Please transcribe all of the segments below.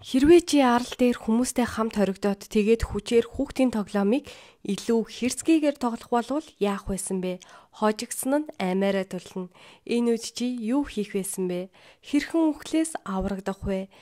Хэрвээ чи арал дээр хүмүүстэй хамт хоригдоод тэгээд хүчээр хүүхдийн тоглоомыг илүү хэрцгийгээр тоглох болвол яах байсан бэ? Хожигдсон нь аймаараа төлнө. Энэ үед чи юу хийх байсан бэ? Хэрхэн үхлээс аврагдах вэ?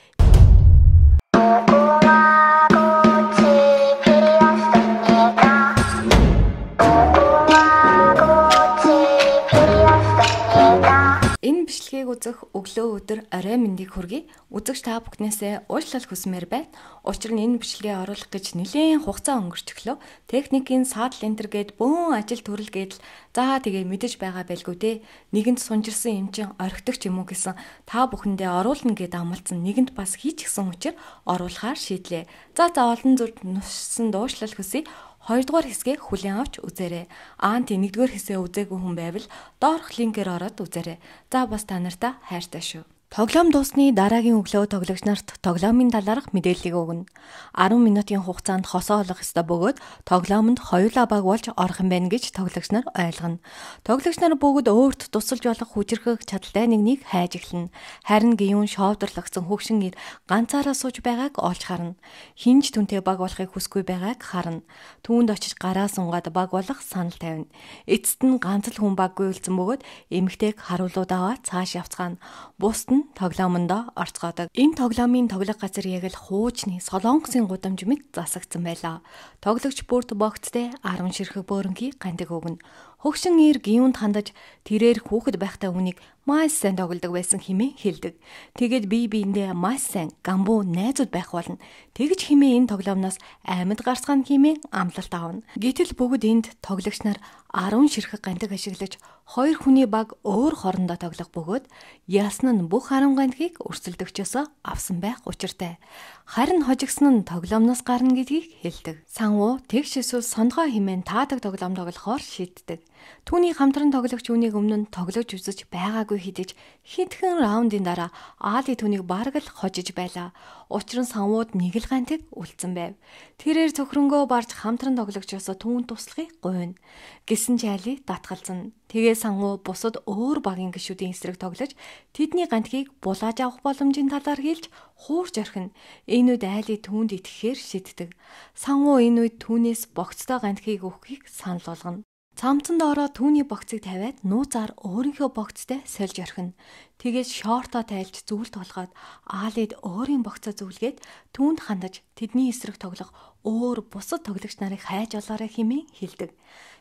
Бичлэгийг үзэх өглөө өдөр орой мэндийг хүргэе. Үзэгч та бүхнээсээ уучлал хүсмээр байна. Учир нь энэ бичлэгээ оруулах гэж нэлээд хугацаа өнгөрчихлөө. Техникийн саадл энтер гээд бөөн ажил төрөл гээд л за тэгээ мэдэж байгаа байлгүй дээ. Нэгэнд сунжирсан юм чин орхитогч юм уу гэсэн та бүхэндээ оруулна гэд амлцсан нэгэнд бас хийчихсэн учраас оруулахаар шийдлээ. За за олон зүрд нуссан дуушлал хүсье. Хоёрдугаар хэсгээ хүлээн авч үзээрэй. Аанти нэгдүгээр хэсгээ үзээгүй хүн байвал доорх линкээр ороод үзээрэй. За бас та нартай хайртай шүү. Тоглоом дуусны дараагийн өглөө тоглогч нарт тоглоомын талаарх мэдээллийг өгнө. 10 минутын хугацаанд хосоо олох ёстой бөгөөд тоглоомонд хоёулаа баг болж орох юм байна гэж тоглогч нар ойлгоно. Тоглогч нар бүгд өөрт тусалж болох хүчрхэг чадaltaй нэгнийг хайж эхэлнэ. Харин гиюн шоовдрлогдсон хөвшин ир ганцаараа сууж байгааг олж харна. Хинж түнтэй баг болохыг хүсгүй байгааг харна. Түүнд очиж гараа сунгаад баг болох санал тавина. Эцэст нь ганц л хүн баггүй үлдсэн бөгөөд эмэгтэйг харуулууд аваа цааш явцгаана. Бусд нь тоглоомондоо орцгоодог. Энэ тоглоомын тоглох газар яг л хуучны Солонгосын гудамж мэт засагдсан байлаа. Тоглогч бүрт богцтой 10 ширхэг бөөрөнгийн гантиг өгнө. Хөгшин ир гиюнд хандаж тэрээр хүүхэд байхтай үнийг маш сайн тоглодог байсан хэмээн хэлдэг. Тэгээд бие биендээ маш сайн гамбуу найзууд байх болно. Тэгж хэмээн энэ тоглоомноос амьд гарсгана хэмээн амлалт авна. Гэтэл бүгд энд тоглогч нар 10 ширхэг гантиг ашиглаж хоёр хүний баг өөр хорондоо тоглох бөгөөд яасан нь бүх 10 гантгийг өрсөлдөгчөөсөө авсан байх учиртай. Харин хожигсон нь тоглоомноос гарна гэдгийг хэлдэг. Санвуу тэгш эсвэл сонгоо хэмээн таадаг тоглоом тоглохоор шийддэг. Түүний хамтран тоглогч үүнийг өмнө нь тоглож үзэж байгаагүй хэдиж хитгэн раундын дараа Аали түүнийг бараг л хожиж байлаа. Учир нь санвууд нэг л гантыг үлдсэн байв. Тэрээр цөхрөнгөө барж хамтран тоглогчоосоо түүн туслахыг гуйна. Гэсэн ч Аали татгалзана. Тэгээ санвуу бусад өөр багийн гишүүдийн эсрэг тоглож тэдний гантгийг булааж авах боломжийн талаар хэлж хуурж орхино. Энэ үед Аали түүнд итгэхээр шийддэг. Санвуу энэ үед түүнээс богцтой гантгийг өгөхийг санал болгоно. Цамцанд ороод түүний богцыг тавиад нууцаар өөрийнхөө богцтой сольж орхино. Тэгээс шортоо тайлж зүйлд толгоод Аалид өөрийн богцоо зүлгээд түүнд хандаж тэдний эсрэг тоглох өөр бусад тоглогч нарыг хайж олоорой хэмээн хэлдэг.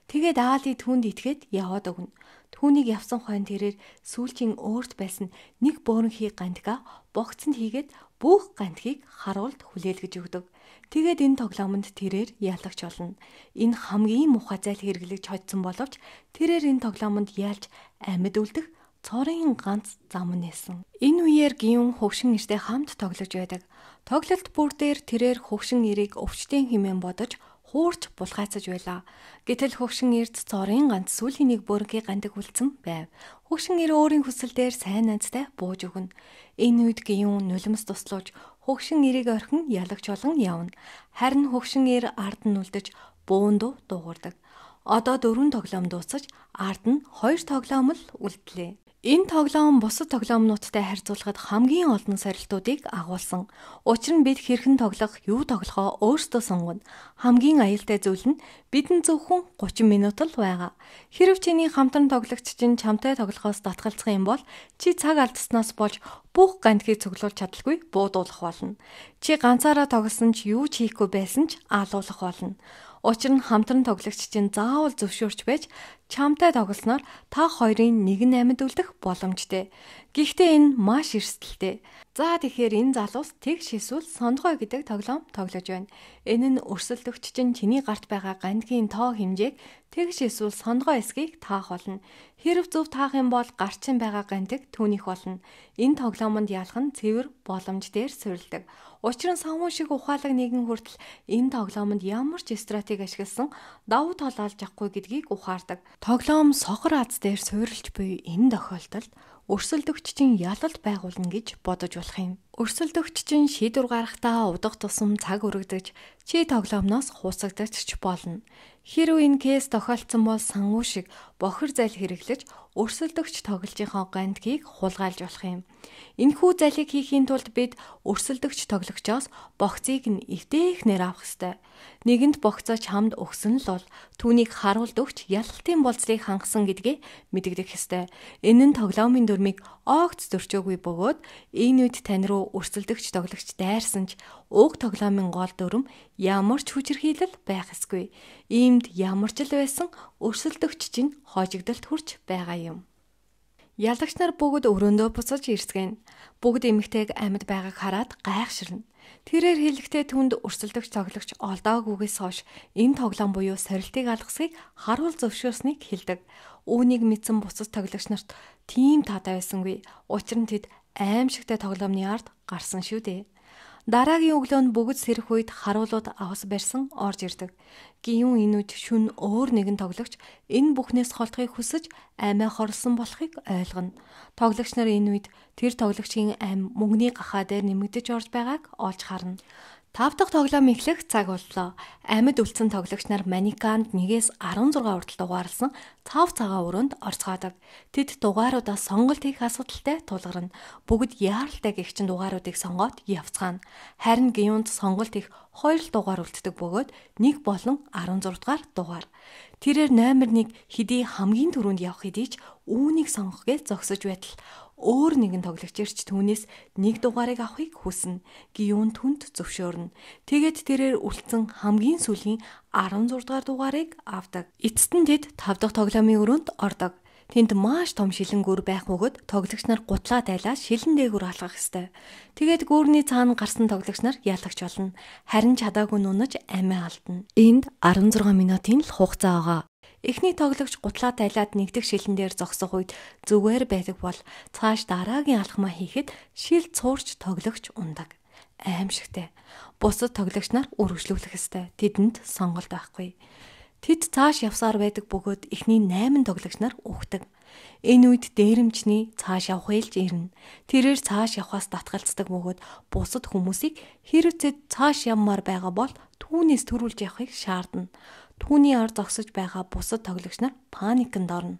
Тэгээд Аали түүнд итгээд яваад өгнө. Түүнийг явсан хойно тэрээр сүүлчийн өөрт байсан нэг бөөрөнхий гантга богцонд хийгээд бүх гантгийг харуулд хүлээлгэж өгдөг. Тэгээд энэ тоглоомонд тэрээр яалагч болно. Энэ хамгийн муухай зайл хэрэглэж хоцсон боловч тэрээр энэ тоглоомонд яалж амьд үлдэх цорын ганц зам нээсэн. Энэ үеэр гиюн хөвшин нэртэй хамт тоглож байдаг. Тоглолт бүр дээр тэрээр хөвшин нэрийг өвчтөн хэмээн бодож хуурч булгаацаж байлаа. Гэтэл хөгшин эрд цорын ганц сүлийн нэг бүргийн гандаг үлдсэн байв. Хөгшин эр өөрийн хүсэл дээр сайн найзтай бууж өгнө. Энэ үед гиюн нулимс туслууж хөгшин эрийг орхин ялагч болон явна. Харин хөгшин эр ард нь үлдэж буундуу дуугардаг. Одоо дөрвөн тоглоом дуусаж ард нь хоёр тоглоом л үлдлээ. Энэ тоглоом бусад тоглоомнуудтай харьцуулахад хамгийн олон сорилтуудыг агуулсан. Учир нь бид хэрхэн тоглох, юу тоглохоо өөрсдөө сонгоно. Хамгийн аюултай зүйл нь бидэнд зөвхөн 30 минут л байгаа. Хэрв чиний хамтран тоглогч чинь чамтай тоглохоос татгалзах юм бол чи цаг алдснаас болж бүх гантгийг цуглуулж чадалгүй буудуулах болно. Чи ганцаараа тоглосон ч юу ч хийхгүй байсан ч аалуулах болно. Учир нь хамтран тоглогч чинь заавал зөвшөөрч байж чамтай тоглосноор та хоёрын нэг нь амьд үлдэх боломжтой. Гэхдээ энэ маш эрсдэлтэй. За тэгэхээр энэ залуус тэгш эсвэл сондгой гэдэг тоглоом тоглож байна. Энэ нь өрсөлдөгч чинь чиний гарт байгаа гандгийн тоо хэмжээг тэгш эсвэл сондгой эсгийг таах болно. Хэрв зөв таах юм бол гарчин байгаа гандиг түүнийх болно. Энэ тоглоомонд ялах нь цэвэр боломж дээр суурилдаг. Учир нь самуун шиг ухаалаг нэгэн хүртэл энэ тоглоомонд ямар ч стратеги ашигласан давуу тал олж авахгүй гэдгийг ухаардаг. Тоглоом сохор аз дээр суурилж буй энэ тохиолдолд өрсөлдөгч чинь ялалт байгуулна гэж бодож болох юм. Өрсөлдөгч чинь шийдвэр гаргахдаа удах тусам цаг өргөдөж чи тоглоомноос хуусагдаж ч болно. Хэрв энэ кейс тохиолдсон бол сангуу шиг бохир зайл хэрэглэж өрсөлдөгч тоглолтынхоо гандгийг хулгайлж болох юм. Энэхүү залийг хийхийн тулд бид өрсөлдөгч тоглогчоос богцыг нь эвтэйхнэр авах ёстой. Нэгэнд богцоо чамд өгсөн л бол түүнийг харуулд өгч ялалтын болцлыг хангасан гэдгээ мэдэгдэх ёстой. Энэ нь тоглоомын дүрмийг огт зөрчөөгүй бөгөөд энэ үед тань руу өрсөлдөгч тоглогч дайрсан ч уг тоглоомын гол дүрм ямар ч хүчирхийлэл байх ёсгүй. Иймд ямар ч л байсан өрсөлдөгч чинь хожигдолд хүрч байгаа юм. Ялагч нар бүгд өрөөндөө буцаж ирсгэн. Бүгд эмэгтэйг амьд байгааг хараад гайхширна. Тэрээр хэлэхдээ түнд өрсөлдөгч тоглогч олдоогүйгээс хойш энэ тоглоом буюу сорилтыг алгасхийг харуул зөвшөөрснийг хэлдэг. Үүнийг мэдсэн бусад тоглогч нарт тийм таатай байсангүй. Учир нь тэд аимшигтай тоглоомны ард гарсан шүү дээ. Дараагийн өглөө нь бүгд сэрэх үед харуулууд авас барьсан орж ирдэг. Гиюн инүүд шүн өөр нэгэн тоглогч энэ бүхнээс холдохыг хүсэж аймаа хорлсон болохыг ойлгоно. Тоглогч нар энэ үед тэр тоглогчийн ам мөнгөний гахаа дээр нэмэгдэж орж байгааг олж харна. Тав дахь тоглоом эхлэх цаг боллоо. Амьд үлдсэн тоглогч нар Маниканд 1-ээс 16 хүртэл дугаарлсан цав цагаан өрөөнд орцгоодог. Тэд дугааруудаа сонголт хийх асуудалтай тулгарна. Бүгд яаралтай гихчин дугааруудыг сонгоод явцгаана. Харин гиюнд сонголт хийх 2 дугаар үлддэг бөгөөд 1 болон 16 дугаар дугаар. Тэрээр номер 1 хэдий хамгийн түрүүнд явах хэдий ч үүнийг сонгох гэж зогсож байтал өөр нэгэн тоглогчирч түүнээс нэг дугаарыг авахыг хүснэ. Гиюн түнд зөвшөөрнө. Тэгээд тэрээр үлдсэн хамгийн сүүлийн 16 дугаар дугаарыг авдаг. Эцэст нь тэд 5 дахь тоглоомын өрөөнд ордог. Тэнд маш том шилэн гүр байх бөгөөд тоглогч нар гутлаа дайлаа шилэн дээгүр алгах ёстой. Тэгээд гүүрний цаана гарсан тоглогч нар ялагч болно. Харин чадаагүй нунаж амиа алдна. Энд 16 минутын л хугацаа байгаа. Эхний тоглогч гутлаа тайлаад нэгдэх шилэн дээр зогсох үед зүгээр байдаг бол цааш дараагийн алхмаа хийхэд шил цуурч тоглогч ундаг. Аимшигтэй. Бусад тоглогч нар үргэлжлүүлэх ёстой. Тэдэнд сонголт байхгүй. Тэд цааш явсаар байдаг бөгөөд эхний 8 тоглогч нар ухдаг. Энэ үед дээрэмчний цааш явах ээлж ирнэ. Тэрээр цааш явахаас татгалцдаг бөгөөд бусад хүмүүсийг хэрэгцээд цааш явмаар байгаа бол түүнээс төрүүлж явахыг шаардна. Түүний ор зогсож байгаа бусад тоглогч нар паникнд орно.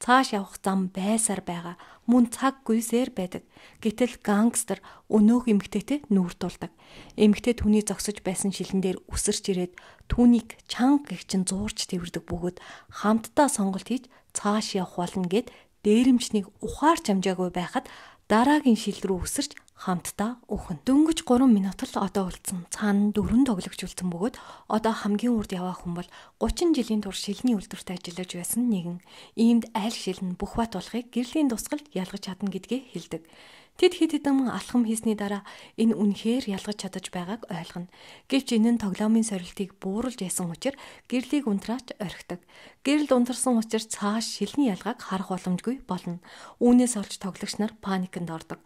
Цааш явах зам байсаар байгаа. Мөн цаг гүйсээр байдаг. Гэтэл гангстер өнөөх эмгтээтэй нүүр тулдаг. Эмгтээ түүний зогсож байсан шилэн дээр үсэрч ирээд түүнийг чанга гихчин зуурч тэрдэг бөгөөд хамтдаа сонголт хийж цааш явах болно гэд дээрэмчнийг ухаарч амжаагүй байхад дараагийн шил рүү үсэрч хамтдаа үхэн. Дөнгөж 3 минут л одоо үлдсэн. Цаана дөрөв тоглогч үлдсэн бөгөөд одоо хамгийн урд яваа хүн бол 30 жилийн турш шилний үйлдвэрт ажиллаж байсан нэгэн. Иймд аль шил нь бүх бат болохыг гэрлийн тусгалд ялгаж чадна гэдгээ хэлдэг. Тэд хэд хэдэн алхам хийсний дараа энэ үнэхээр ялгаж чадаж байгааг ойлгоно. Гэвч энэ нь тоглоомын сорилтыг бууруулж ясан учраас гэрлийг унтраач орхидог. Гэрэл унтарсан учраас цааш шилний ялгааг харах боломжгүй болно. Үүнээс олж тоглогч нар паникнд ордог.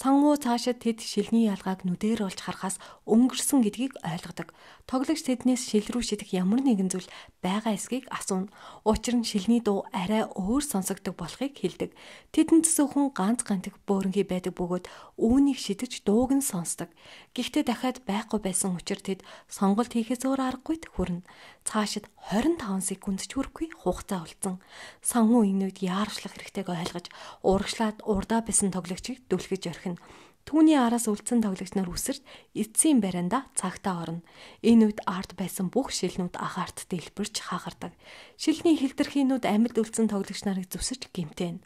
Сангуу цаашаа тэд шилний ялгааг нүдээр олж харахаас өнгөрсөн гэдгийг ойлгодог. Тоглогч тэднээс шил рүү шидэх ямар нэгэн зүйл байгаа эсгийг асууна. Учир нь шилний дуу арай өөр сонсогддог болохыг хэлдэг. Тэдэнд зөвхөн ганц гантик бөөрөнхий байдаг бөгөөд үүнийг шидэж дууг нь сонсдог. Гэхдээ дахиад байхгүй байсан учраас тэд сонголт хийхээс өөр аргагүйд хүрнэ. Цаашид 25 секунд ч хүрэхгүй хугацаа үлдсэн. Санхүү энэ үед яарчлах хэрэгтэйг ойлгож урагшлаад урдаа бисэн тоглогчийг дүлхэж орхино. Түүний араас үлдсэн тоглогч нар үсэрч эцсийн барианда цагтаа орно. Энэ үед ард байсан бүх шилнүүд агаарт дэлбэрч хагардаг. Шилний хилдэрхийнүүд амьд үлдсэн тоглогч нарыг зүсэж гимтэн.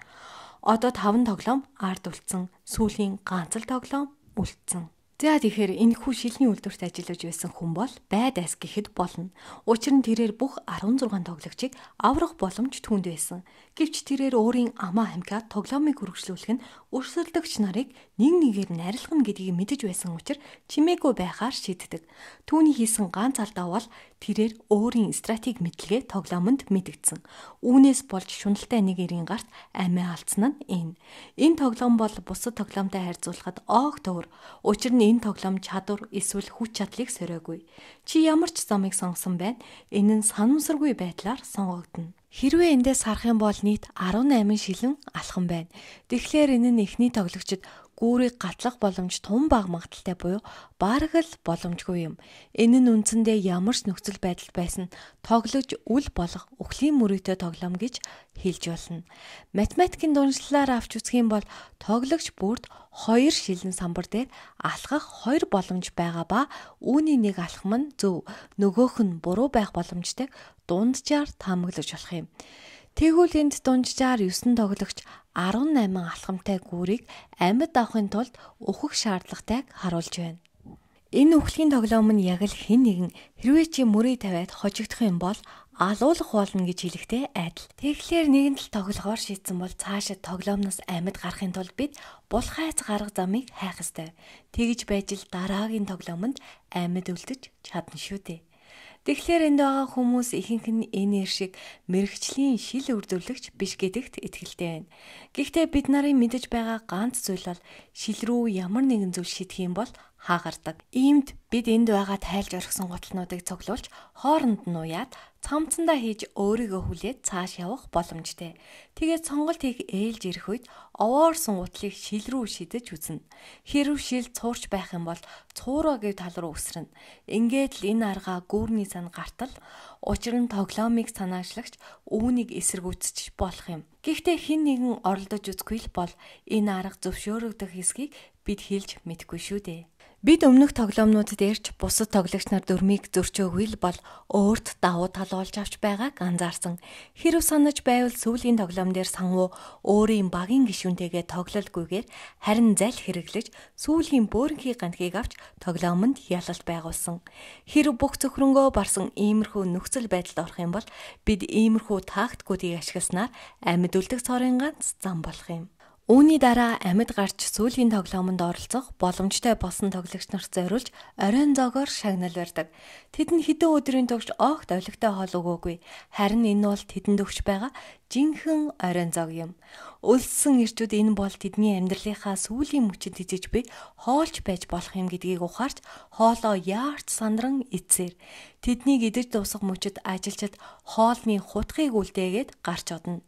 Одоо 5 тоглоом ард үлдсэн. Сүүлийн ганц л тоглоом үлдсэн. За тэгэхээр энэ хүү шилний үйлдвэрт ажиллаж байсан хүн бол байдас гэхэд болно. Учир нь тэрээр бүх 16 тоглогчийг аврах боломж түнд байсан. Гэвч тэрээр өөрийн амаа хамхиа тоглоомыг хөргөжлүүлэх нь өрсөлдөгч нарыг нэг нэгээр нарилгана гэдгийг мэдэж байсан учраас чимээгүй байхаар шийддэг. Түүний хийсэн ганц алдаа бол тэрээр өөрийн стратеги мэдлэгээ тоглоомонд мэдгдсэн. Үүнээс болж шуналтай нэг эрийн гарт амиа алдсан нь энэ. Энэ тоглоом бол бусад тоглоомтой харьцуулахад оог төвөр. Учир нь энэ тоглоом чадвар эсвэл хүч чадлыг сороогүй. Чи ямар ч замыг сонгосон байна. Энэ нь санамсаргүй байдлаар сонгогдно. Хэрвээ эндээс харах юм бол нийт 18 шилэн алхам байна. Тэгэхээр энэ нь эхний тоглогчид гүүрийг гатлах боломж тун баг магадaltaй буюу бараг л боломжгүй юм. Энэ нь үндсэндээ ямар ч нөхцөл байдал байсан тоглож үл болох өхлийн мөрөөдөө тоглоом гэж хэлж болно. Математикийн дунджлалаар авч үзэх юм бол тоглогч бүрд хоёр шилэн самбар дээр алхах хоёр боломж байгаа ба үүний нэг алхам нь зөв нөгөөх нь буруу байх боломжтой дунджаар таамаглаж болох юм. Тэгвэл энд дунджаар 9 тоглогч 18 алхамтай гүүрийг амьд авахын тулд өөхөх шаардлагатайг харуулж байна. Энэ үхлийн тоглоом нь яг л хэн нэгэн хэрвээ чи мөрийг тавиад хожигдох юм бол алуулах болно гэж хэлэхтэй адил. Тэгэхээр нэгэн л тоглохоор шийдсэн бол цаашаа тоглоомноос амьд гарахын тулд бид булхайц гарга замыг хайх ёстой. Тэгж байж л дараагийн тоглоомонд амьд үлдэж чадна шүү дээ. Тэгэхээр энд байгаа хүмүүс ихэнх нь энэ шиг мэрэгчлийн шил үрдүүлэгч биш гэдэгт итгэлтэй байна. Гэхдээ бид нарын мэдэж байгаа ганц зүйл бол шил рүү ямар нэгэн зүйл шийдэх юм бол хаагардаг. Иймд бид энд байгаа тайлж орхисон гутлнуудыг цуглуулж хооронд нь уяад цамцандаа хийж өөрийгөө хүлээд цааш явах боломжтой. Тэгээд сонголт хийх ээлж ирэх үед овоорсон гутлыг шил рүү шидэж үзнэ. Хэрв шил цуурч байх юм бол цуураа гэв тал руу өсрөн. Ингээд л энэ аргаа гүүрний сан гартал учир нь тоглоомыг санаачлагч үүнийг эсэргүүцчих болох юм. Гэхдээ хэн нэгэн оролдож үзгүй л бол энэ арга зөвшөөрөгдөх хэсгийг бид хэлж мэдэхгүй шүү дээ. Бид өмнөх тоглоомнууд дээр ч бусад тоглогч нар дөрмийг зөрчөөгүй л бол өөрт давуу тал болж авч байгааг анзаарсан. Хэрв санаж байвал сүүлийн тоглоом дээр санвуу өөрийн багийн гишүүнтэйгээ тоглолгүйгээр харин зал хэрэглэж сүүлийн бөөрнхий ганхийг авч тоглоомонд ялалт байгуулсан. Хэрв бүх зөвхрөнгөө барсан иймэрхүү нөхцөл байдалд орох юм бол бид иймэрхүү тактикуудыг ашигласнаар амьд үлдэх цорын ганц зам болох юм. Үүний дараа амьд гарч сүүлийн тоглоомонд оролцох боломжтой болсон тоглогч нарт зориулж оройн зоогоор шагнал барьдаг. Тэд нь хэдэн өдрийн турш огт олигтой хоол өгөөгүй. Харин энэ бол тэдэнд өгч байгаа жинхэнэ оройн зоог юм. Өлссөн ирчүүд энэ бол тэдний амьдралынхаа сүүлийн мөчөд хизэж буй хоолч байж болох юм гэдгийг ухаарч хоолоо яарч сандран эцсээр тэднийг идэж дуусах мөчөд ажилчид хоолны хутгийг үлдээгээд гарч одно.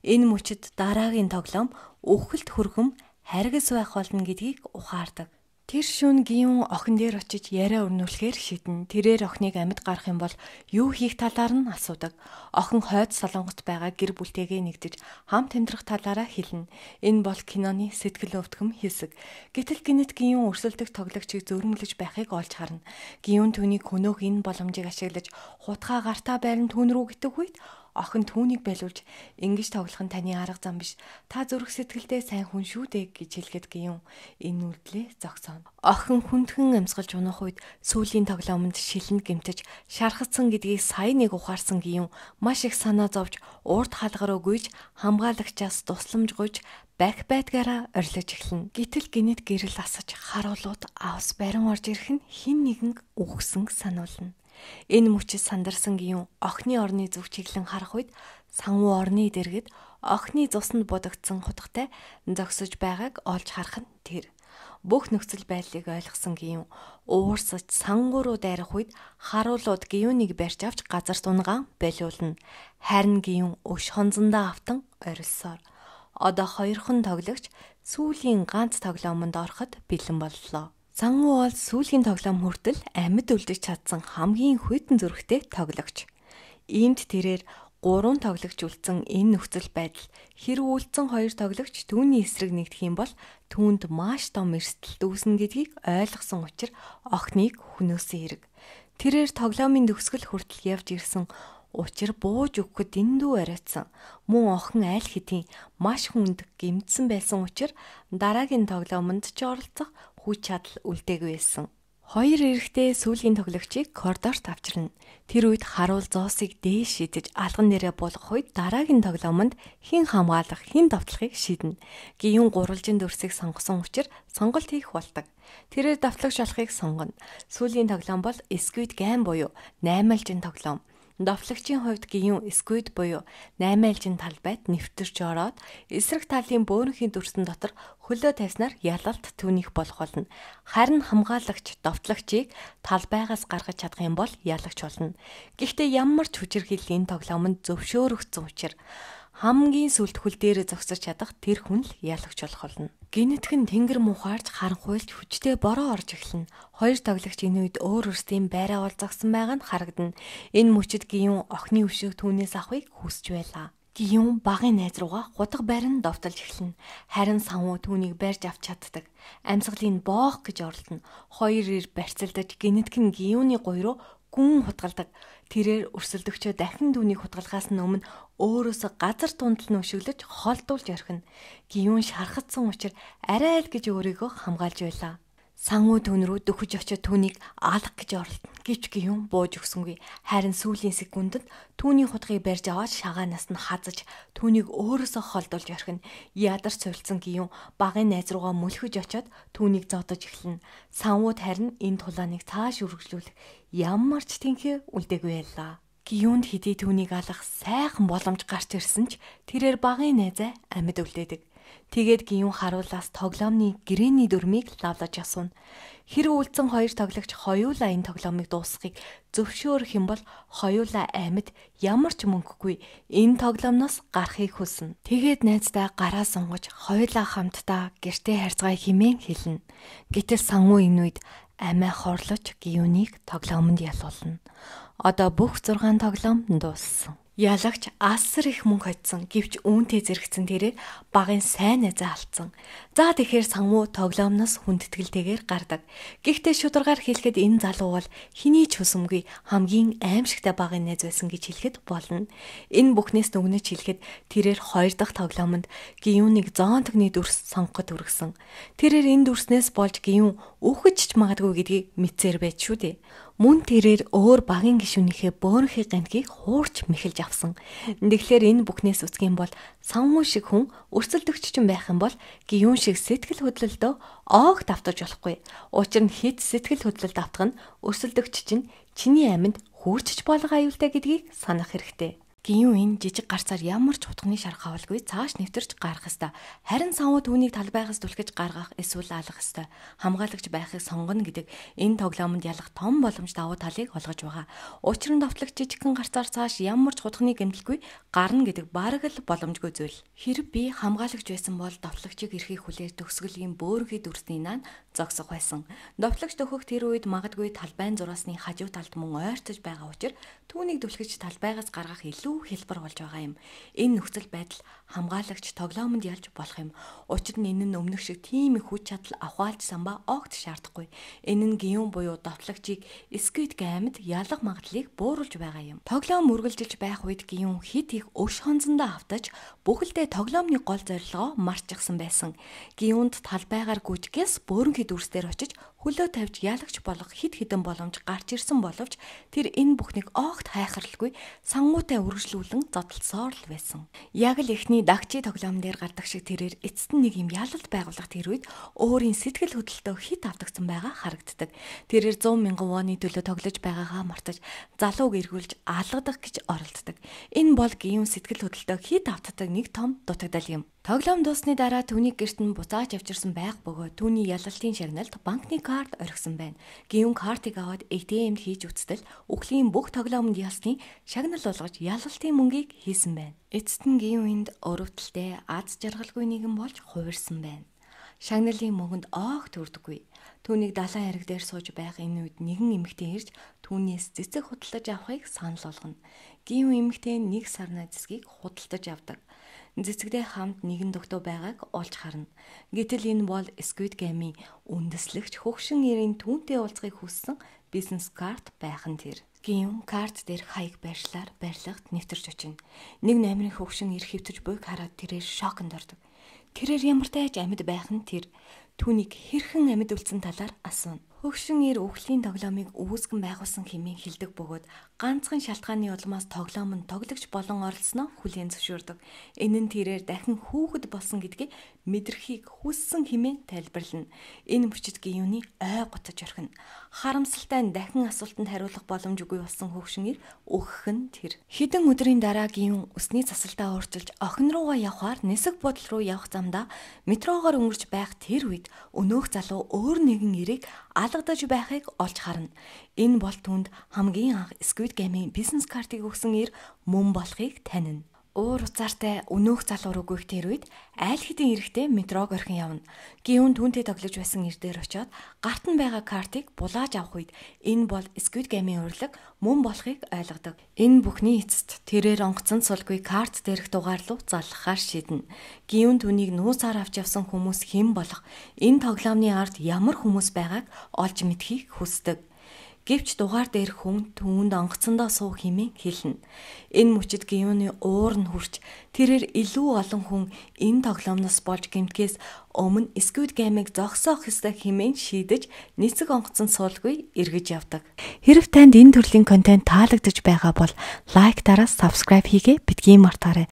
Энэ мөчөд дараагийн тоглоом өвхөлт хөргөм харгас байх болно гэдгийг ухаардаг. Тэр шүн гиюн охин дээр очиж яриа өрнүүлэхээр шидэн. Тэрээр охиныг амьд гарах юм бол юу хийх талаар нь асуудаг. Охин хойд солонгот байгаа гэр бүлтэйгээ нэгдэж хам тэмдрэх талаараа хэлнэ. Энэ бол киноны сэтгэл өвтгөм хэсэг. Гэтэл гинэт гиюн өрсөлдөх тоглогчийг зөрмөлж байхыг олж харна. Гиюн түүнийг хөнөөх энэ боломжийг ашиглаж хутгаа гартаа байран түүн рүү гитэг үед охин түүнийг байлуулж ингэж тоглох нь таны арга зам биш. Та зүрх сэтгэлдээ сайн хүн шүү дээ гэж хэлгээд гиюн энэ үйлдэлээ зогсооно. Охин хүндхэн амьсгалж унах үед сүүлийн тоглоомонд шилэнд гимтэж шархацсан гэдгийг сая нэг ухаарсан гиюн маш их санаа зовж урд хаалгараа гүйж хамгаалагчаас тусламж гуйж бах байдгаараа орилож эхлэнэ. Гэтэл гинэт гэрэл асаж харуулууд авс барин орж ирэх нь хин нэгэн үхсэн сануулна. Энэ мөчөд сандарсан гиюн охины орны зүг чиглэн харах үед санвуу орны дэргэд охины цуснд будагдсан хутгатай зогсож байгааг олж харах нь тэр. Бүх нөхцөл байдлыг ойлгосон гиюн уурсаж сангуу руу дайрах үед харуулууд гиюныг барьж авч газар сунгаан болиулна. Харин гиюн өш хонзондоо автан орилсоор одоо хоёрхан тоглогч сүүлийн ганц тоглоомонд ороход бэлэн боллоо. Сангу бол сүүлийн тоглоом хүртэл амьд үлдэж чадсан хамгийн хүйтэн зүрхтэй тоглогч. Иймд тэрээр гурван тоглогч үлдсэн энэ нөхцөл байдал хэрэг үлдсэн хоёр тоглогч түүний эсрэг нэгдэх юм бол түүнд маш том эрсдэл дүүснэ гэдгийг ойлгосон учраас охиныг хөнөөсөн хэрэг. Тэрээр тоглоомын төгсгөл хүртэл явж ирсэн Учир бууж өгөхөд дэндүү ариутсан. Мөн охин аль хэдийн маш хүнд гимтсэн байсан учраас дараагийн тоглоомонд ч оролцох хүч чадал үлдээгүй байсан. Хоёр эрэхтэй сүүлийн тоглогчийг коридорт авчирна. Тэр үед харуул зоосыг дээш шидэж алган нэрээ буулгах үед дараагийн тоглоомонд хэн хамгаалах, хэн давтлахыг шийднэ. Гиюн гурвалжин дөрсийг сонгосон учраас сонголт хийх болдог. Тэрээр давтлагч болохыг сонгоно. Сүүлийн тоглоом бол Squid Game буюу 8 алжин тоглоом. Довтлагчийн хувьд гиюн сквид буюу 8 айлжин талбайд нэвтэрч ороод эсрэг талын бөөнхийн дүрсэн дотор хөлөө тавьснаар ялалт түүнийх болох болно. Харин хамгаалагч довтлагчийг талбайгаас гаргаж чадах юм бол ялагч болно. Гэхдээ ямар ч хүчирхийлэл энэ тоглоомонд зөвшөөрөгдсөн учраас хамгийн сүлд хөл дээр зогсож чадах тэр хүн л ялагч болох болно. Гинэтхэн тэнгэр мухаарч харанхуйлж хүчтэй бороо орж эхэлнэ. Хоёр тоглогч энэ үед өөр өөрсдийн байраа бол зогсон байгаа нь харагдана. Энэ мөчөд гиюн охины өшөөг түүнээс авахыг хүсэж байлаа. Гиюн багын найз руугаа гутга байран довтолж эхэлнэ. Харин санвуу түүнийг барьж авч чаддаг. Амьсгалын боох гэж оролдоно. Хоёр ир барьцалдаж гинэтгэн гиюны гуй руу гүн хутгалдаг. Тэрээр өрсөлдөгчөө дахин түүнийг хутгалгаас нь өмнө өөрөөсөө газар тундал нь өшөглөж холдуулж орхино. Гиюн шархацсан учраас арай л гэж өөрийгөө хамгаалж байлаа. Сангуу түн рүү дөхөж очиж түүнийг алах гэж оролдоно. Гэвч юм бууж өгсөнгүй. Харин сүүлийн секундэд түүний хутгийг барьж аваад шагаанаас нь хазаж түүнийг өөрөөсөө холдуулж орхино. Ядарч цувилсан гиюн багын найз руугаа мөлхөж очиод түүнийг зодож эхэлнэ. Сангууд харин энэ тулааныг цааш үргэлжлүүлэх ямар ч тэнхээ үлдээгүй байлаа. Гиюнд хэдий түүнийг алах сайхан боломж гарч ирсэн ч тэрээр багын найзаа амьд үлдээдэг. Тэгээд гиюн харуулаас тоглоомны гэрээний дүрмийг лавлаж асууна. Хэрэг үлдсэн хоёр тоглогч хоёулаа энэ тоглоомыг дуусгахыг зөвшөөрөх юм бол хоёулаа амьд ямар ч мөнгөгүй энэ тоглоомноос гарахыг хүснэ. Тэгээд найздаа гараа сунгаж хоёулаа хамтдаа гэртээ харьцгаа химэн хэлнэ. Гэтэл санхүү энэ үед амиа хорлож гиюныг тоглоомонд ялуулна. Одоо бүх 6 тоглоом дууссан. Ялагч асар их мөнгө хоцсон гэвч үүнтэй зэрэгцэн тэрээр багын сайн найзаа алдсан. За тэгэхээр санвуу тоглоомноос хүндэтгэлтэйгээр гардаг. Гэхдээ шударгаар хэлэхэд энэ залуу бол хэний ч хүсэмгүй хамгийн аимшигтай багын найз байсан гэж хэлэхэд болно. Энэ бүхнээс дүгнэж хэлэхэд тэрээр хоёр дахь тоглоомонд Гиюныг зоонтгны дүрс сонгоход хүргэсэн. Тэрээр энэ дүрснээс болж Гиюн үхэж ч магадгүй гэдгийг мэдсээр байд шүү дээ. Мөн тэрээр өөр багийн гишүүнийхээ бөөнхий гамтгийг хуурч мэхэлж авсан. Тэгэхээр энэ бүхнээс үсгийн бол санмуу шиг хүн өрсөлдөгч ч байх юм бол гиюн шиг сэтгэл хөдлөлтөө оог давтаж болохгүй. Учир нь хэд сэтгэл хөдлөлт автах нь өрсөлдөгч чинь чиний аминд хүүрчж болох аюултай гэдгийг санах хэрэгтэй. Гиюн энэ жижиг гарцаар ямар ч утганы шарх хавалгүй цааш нэвтэрч гарах ёстой. Харин санвуу түүнийг талбайгаас түлхэж гаргах эсвэл алах ёстой. Хамгаалагч байхыг сонгоно гэдэг энэ тоглоомонд ялах том боломж давуу талыг олгож байгаа. Учир нь давтлагч жижигхэн гарцаар цааш ямар ч утганы гэмтэлгүй гарна гэдэг бараг л боломжгүй зүйл. Хэрэг би хамгаалагч байсан бол давтлагчийг эрхийг хүлээж төгсгөлийн бөөрхий дүрсний наан зогсох байсан. Довтлогч төхөх тэр үед магадгүй талбайн зураасны хажуу талд мөн ойртож байгаа учраас түүнийг түлхэж талбайгаас гаргах илүү хэлбэр болж байгаа юм. Энэ нөхцөл байдал хамгаалагч тоглоомонд ялж болох юм. Учир нь энэ нь өмнөх шиг тийм их хүч чадал авахалж самбаа огт шаардахгүй. Энэ нь гиюн буюу довтлогчийг сквид гаймд ялах магадлалыг бууруулж байгаа юм. Тоглоом үргэлжилж байх үед гиюн хит их өш хонзондоо автаж бүхэлдээ тоглоомны гол зорилгоо марчихсан байсан. Гиюнд талбайгаар гүжгээс бөөрөнхий дүрсээр очиж хөлөө тавьж ялагч болох хид хідэн боломж гарч ирсэн боловч тэр энэ бүхнийг огт хайхарлгүй сангуутай үргэлжлүүлэн зодтолсоор л байсан. Яг л эхний дагчи тоглоом дээр гардаг шиг тэрээр эцэст нь нэг юм ялалт байгуулах тэр үед өөрийн сэтгэл хөдлөлтөө хит автагдсан байгаа харагддаг. Тэрээр 100 мянган вооны төлөө тоглож байгаагаа мартаж залууг эргүүлж алгадах гэж оролддог. Энэ бол гиюн сэтгэл хөдлөлтөө хит автдаг нэг том дутагдал юм. Тоглоом дуусны дараа түүний гэрт нь буцааж авчирсан байх бөгөөд түүний ялалтын шагналд банкны карт орхисон байна. Гиюн картыг аваад ATM-д хийж үцтэл үхлийн бүх тоглоомд ялсны шагнал болгож ялалтын мөнгийг хийсэн байна. Эцэст нь Гиюнд өрөвдөлтэй аз жаргалгүй нэгэн болж хувирсан байна. Шагналын мөнгөнд оогт үрдэггүй. Түүнийг далайн хэрэг дээр сууж байх энэ үед нэгэн эмэгтэй ирж түүнээс цэцэг худалдаж авахыг санал болгоно. Гиюн эмэгтэй нэг сарна цэцгийг худалдаж авдаг цэцэгтэй хамт нэгэн дөгтөө байгааг олж харна. Гэтэл энэ бол Squid Game-ийн үндэслэгч хөгшин эрийн түүнтэй уулзахыг хүссэн бизнес карт байх нь тэр. Гиюн карт дээр хаяг байршлаар барилгад нэвтэрч очино. Нэг номерын хөгшин ир хөвтөж буйг хараад тэрээр шоконд ордог. Тэрээр ямар тааж амьд байх нь тэр түүнийг хэрхэн амьд үлдсэн талаар асууна. Хөгшин ир үхлийн тоглоомыг үүсгэн байгуулсан хэмээн хэлдэг бөгөөд ганцхан шалтгааны улмаас тоглоом нь тоглогч болон оролцсноо хүлээн зөвшөөрдөг. Энэ нь тэрээр дахин хүүхэд болсон гэдгийг мэдрэхийг хүссэн хэмээн тайлбарлана. Энэ мөчид гиюуны ой готож орхино. Харамсалтай нь дахин асуултанд хариулах боломж үгүй болсон хөгшин ир өөхөх нь тэр. Хэдэн өдрийн дараа гиюун өсний засалтаа өөрчилж охин руугаа явхаар нисэх бодол руу явах замдаа метрогоор өнгөрч байх тэр үед өнөөх залуу өөр нэгэн эрийг алгадаж байхыг олж харна. Энэ бол түнд хамгийн анх Squid Game-ийн бизнес картыг өгсөн ир мөн болохыг танина. Уур уцаартай өнөөх залуур өгөх тэр үед айл хэдийн эрэхтэй метрог орхин явна. Гиюн түүнтэй тоглож байсан ирдээр очиод гарт нь байгаа картыг булааж авах үед энэ бол Squid Game-ийн урлаг мөн болохыг ойлгодог. Энэ бүхний эцэст тэрээр онгоцон сулгүй карт дээрх дугаар руу заллахаар шийднэ. Гиюн түүнийг нуусаар авч явсан хүмүүс хэн болох, энэ тоглоомны ард ямар хүмүүс байгааг олж мэдхийг хүсдэг. Гэвч дугаар дээр хүн түүнд онгоцондоо суу химэн хэлнэ. Энэ мөчид Гиюны уур нь хүрч тэрээр илүү олон хүн энэ тоглоомноос болж гэмтгээс өмнө Squid Game-ыг зогсоох ёстой хэмээн шийдэж нийцэг онгоцон суулгүй эргэж явдаг. Хэрв танд энэ төрлийн контент таалагдж байгаа бол лайк дараа subscribe хийгээ битгий мартаарай.